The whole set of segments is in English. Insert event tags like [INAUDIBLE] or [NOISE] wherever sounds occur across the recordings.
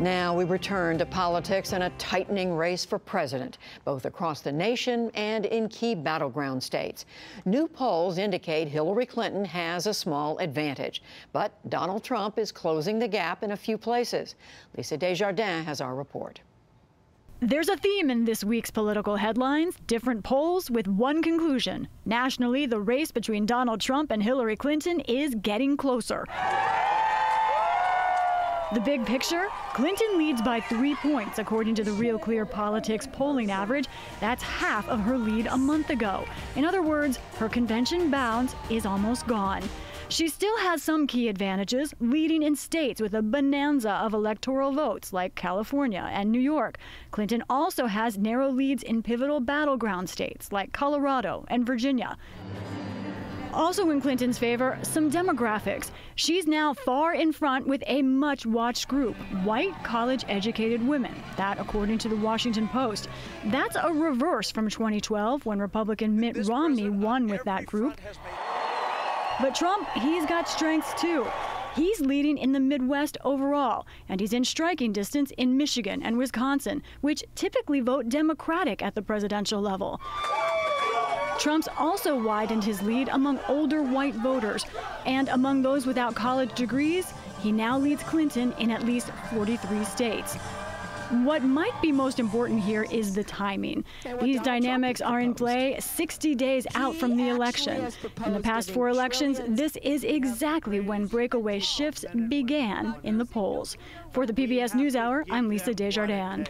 Now we return to politics and a tightening race for president, both across the nation and in key battleground states. New polls indicate Hillary Clinton has a small advantage, but Donald Trump is closing the gap in a few places. Lisa Desjardins has our report. There's a theme in this week's political headlines different polls with one conclusion. Nationally, the race between Donald Trump and Hillary Clinton is getting closer. The big picture? Clinton leads by three points, according to the Real Clear Politics polling average. That's half of her lead a month ago. In other words, her convention bounce is almost gone. She still has some key advantages, leading in states with a bonanza of electoral votes like California and New York. Clinton also has narrow leads in pivotal battleground states like Colorado and Virginia. Also in Clinton's favor, some demographics. She's now far in front with a much watched group white, college educated women. That, according to the Washington Post. That's a reverse from 2012 when Republican Mitt Romney won with that group. But Trump, he's got strengths too. He's leading in the Midwest overall, and he's in striking distance in Michigan and Wisconsin, which typically vote Democratic at the presidential level. Trump's also widened his lead among older white voters. And among those without college degrees, he now leads Clinton in at least 43 states. What might be most important here is the timing. These dynamics are in play 60 days out from the election. In the past four elections, this is exactly when breakaway shifts began in the polls. For the PBS NewsHour, I'm Lisa Desjardins.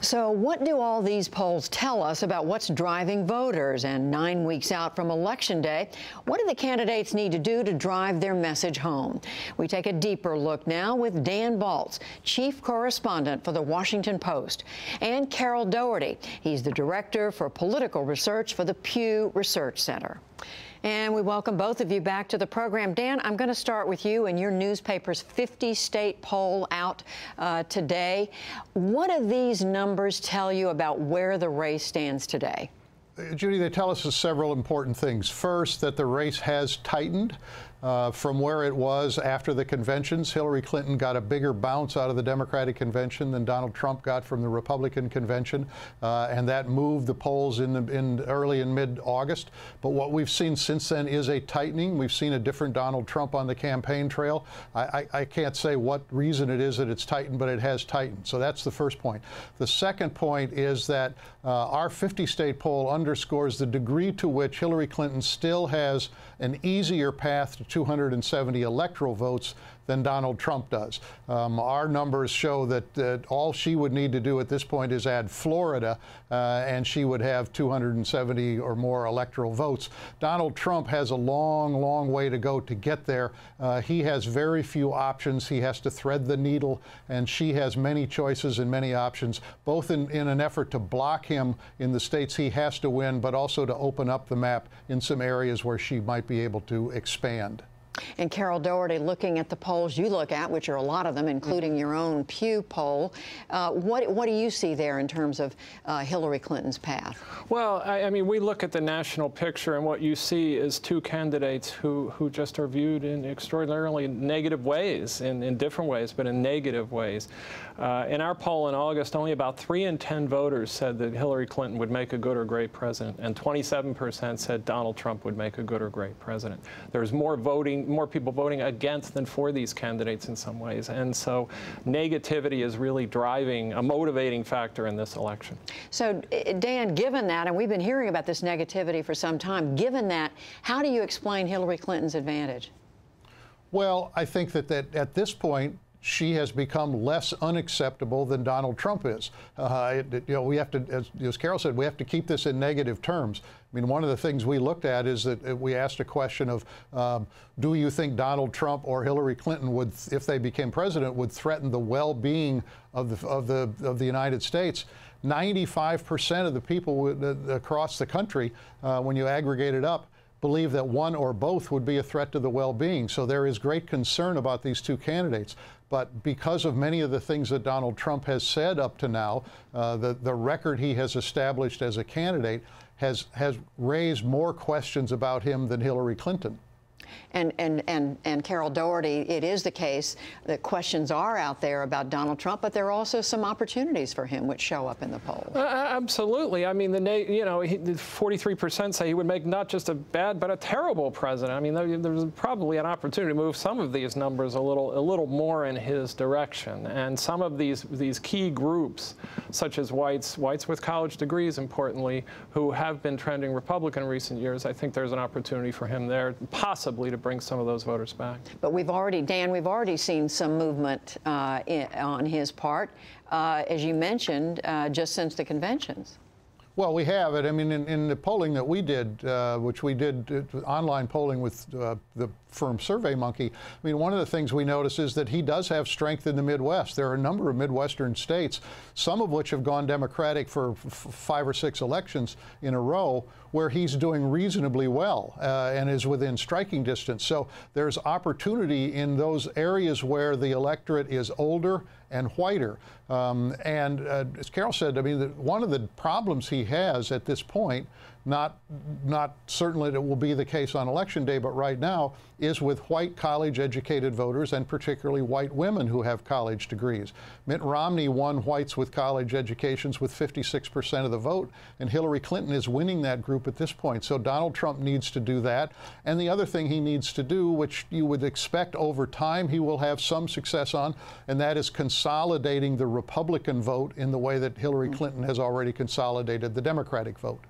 So, what do all these polls tell us about what's driving voters? And nine weeks out from Election Day, what do the candidates need to do to drive their message home? We take a deeper look now with Dan Balz, chief correspondent for the Washington Post, and Carroll Doherty. He's the director for political research for the Pew Research Center. And we welcome both of you back to the program. Dan, I'm going to start with you and your newspaper's 50 state poll out uh, today. What do these numbers tell you about where the race stands today? Judy, they tell us several important things. First, that the race has tightened. Uh, from where it was after the conventions. Hillary Clinton got a bigger bounce out of the Democratic convention than Donald Trump got from the Republican convention, uh, and that moved the polls in, the, in early and mid-August. But what we've seen since then is a tightening. We've seen a different Donald Trump on the campaign trail. I, I, I can't say what reason it is that it's tightened, but it has tightened. So that's the first point. The second point is that uh, our 50-state poll underscores the degree to which Hillary Clinton still has an easier path to 270 electoral votes than Donald Trump does. Um, our numbers show that, that, all she would need to do at this point is add Florida, uh, and she would have 270 or more electoral votes. Donald Trump has a long, long way to go to get there. Uh, he has very few options. He has to thread the needle, and she has many choices and many options, both in, in an effort to block him in the states he has to win, but also to open up the map in some areas where she might be able to expand. And Carroll Doherty, looking at the polls you look at, which are a lot of them, including your own Pew poll, uh, what, what do you see there in terms of uh, Hillary Clinton's path? Well, I, I, mean, we look at the national picture, and what you see is two candidates who, who just are viewed in extraordinarily negative ways, in, in different ways, but in negative ways. Uh, in our poll in August, only about 3 in 10 voters said that Hillary Clinton would make a good or great president, and 27% said Donald Trump would make a good or great president. There's more voting more people voting against than for these candidates in some ways. And so negativity is really driving a motivating factor in this election. So, eh, Dan, given that, and we've been hearing about this negativity for some time, given that, how do you explain Hillary Clinton's advantage? Well, I think that, that at this point, she has become less unacceptable than Donald Trump is. Uh, it, you know, we have to, as, as, Carroll said, we have to keep this in negative terms. I mean, one of the things we looked at is that uh, we asked a question of, um, do you think Donald Trump or Hillary Clinton would, if they became president, would threaten the well-being of the of the of the United States? 95% of the people uh, across the country, uh, when you aggregate it up, believe that one or both would be a threat to the well-being. So there is great concern about these two candidates. But because of many of the things that Donald Trump has said up to now, uh, the, the record he has established as a candidate has, has raised more questions about him than Hillary Clinton. And, and, and, and Carroll Doherty, it is the case that questions are out there about Donald Trump, but there are also some opportunities for him which show up in the polls. Uh, absolutely. I mean, the you know, 43% say he would make not just a bad but a terrible president. I mean, there, there's probably an opportunity to move some of these numbers a little a little more in his direction. And some of these these key groups, such as whites, whites with college degrees, importantly, who have been trending Republican in recent years, I think there's an opportunity for him there, possibly to bring some of those voters back. But we've already, Dan, we've already seen some movement uh, in, on his part, uh, as you mentioned, uh, just since the conventions. Well, we have it. I mean, in, in the polling that we did, uh, which we did uh, online polling with uh, the firm SurveyMonkey, I mean, one of the things we notice is that he does have strength in the Midwest. There are a number of Midwestern states, some of which have gone Democratic for five or six elections in a row, where he's doing reasonably well uh, and is within striking distance. So there's opportunity in those areas where the electorate is older and whiter. Um, and uh, as Carroll said, I mean, the, one of the problems he has at this point not, not certainly that it will be the case on election day, but right now is with white college educated voters and particularly white women who have college degrees. Mitt Romney won whites with college educations with 56% of the vote, and Hillary Clinton is winning that group at this point. So Donald Trump needs to do that. And the other thing he needs to do, which you would expect over time he will have some success on, and that is consolidating the Republican vote in the way that Hillary mm. Clinton has already consolidated the Democratic vote.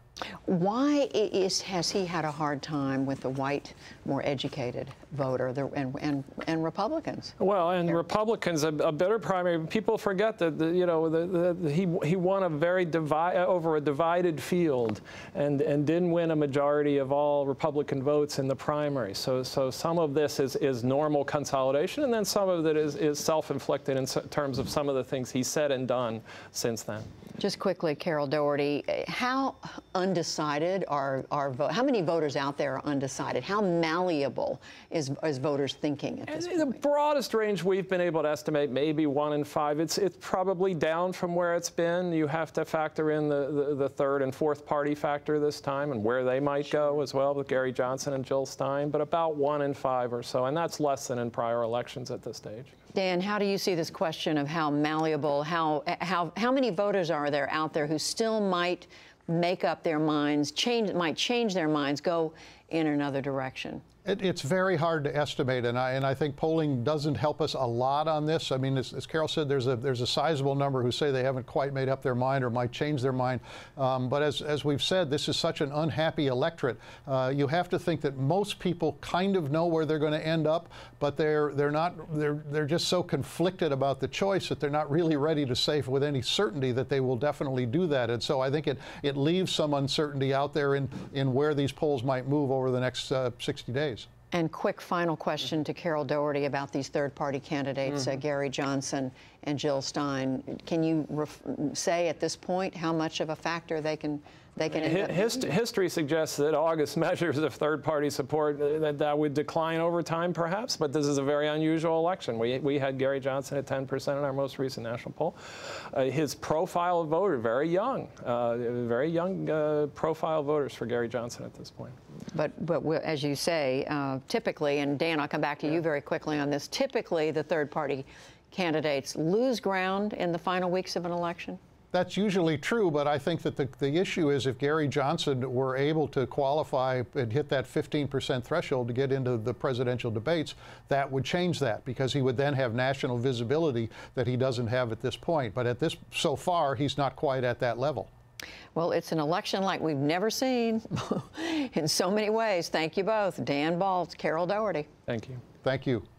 Why is, has he had a hard time with the white, more educated voter the, and, and, and Republicans? Well, and Republicans, a, a, better primary. People forget that the, you know the, the, he he won a very divide uh, over a divided field, and and didn't win a majority of all Republican votes in the primary. So so some of this is is normal consolidation, and then some of it is is self-inflicted in terms of some of the things he said and done since then. Just quickly, Carroll Doherty, how undecided are, are how many voters out there are undecided? How malleable is, is voters thinking at this point? The broadest range we've been able to estimate, maybe one in five. It's, it's probably down from where it's been. You have to factor in the, the, the third and fourth party factor this time and where they might sure. go as well with Gary Johnson and Jill Stein, but about one in five or so, and that's less than in prior elections at this stage. Dan, how do you see this question of how malleable, how, how, how many voters are there out there who still might make up their minds, change, might change their minds, go in another direction? It, it's very hard to estimate, and I, and I think polling doesn't help us a lot on this. I mean, as, as, Carroll said, there's a there's a sizable number who say they haven't quite made up their mind or might change their mind. Um, but as, as we've said, this is such an unhappy electorate. Uh, you have to think that most people kind of know where they're going to end up, but they're they're not they're they're just so conflicted about the choice that they're not really ready to say with any certainty that they will definitely do that. And so I think it it leaves some uncertainty out there in in where these polls might move over the next uh, 60 days. And quick final question to Carroll Doherty about these third-party candidates, mm -hmm. uh, Gary Johnson and Jill Stein. Can you say at this point how much of a factor they can they can Hist history suggests that August [LAUGHS] measures of third-party support uh, that that would decline over time, perhaps. But this is a very unusual election. We we had Gary Johnson at 10 percent in our most recent national poll. Uh, his profile of voter very young, uh, very young uh, profile voters for Gary Johnson at this point. But but as you say, uh, typically, and Dan, I'll come back to yeah. you very quickly on this. Typically, the third-party candidates lose ground in the final weeks of an election that's usually true, but I think that the, the issue is if Gary Johnson were able to qualify and hit that 15% threshold to get into the presidential debates, that would change that because he would then have national visibility that he doesn't have at this point. But at this, so far, he's not quite at that level. Well, it's an election like we've never seen [LAUGHS] in so many ways. Thank you both. Dan Balz, Carroll Doherty. Thank you. Thank you.